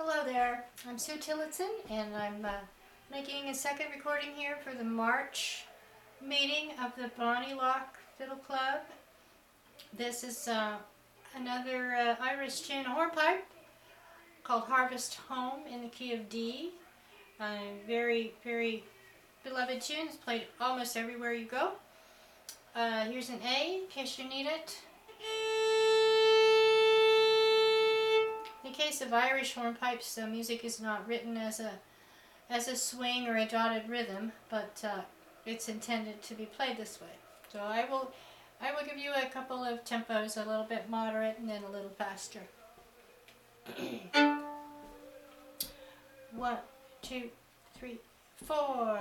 Hello there, I'm Sue Tillotson and I'm uh, making a second recording here for the March meeting of the Bonnie Loch Fiddle Club. This is uh, another uh, Irish tune hornpipe called Harvest Home in the key of D. A very, very beloved tune. It's played almost everywhere you go. Uh, here's an A in case you need it. Case of Irish hornpipes, the music is not written as a as a swing or a dotted rhythm, but uh, it's intended to be played this way. So I will I will give you a couple of tempos, a little bit moderate and then a little faster. One, two, three, four.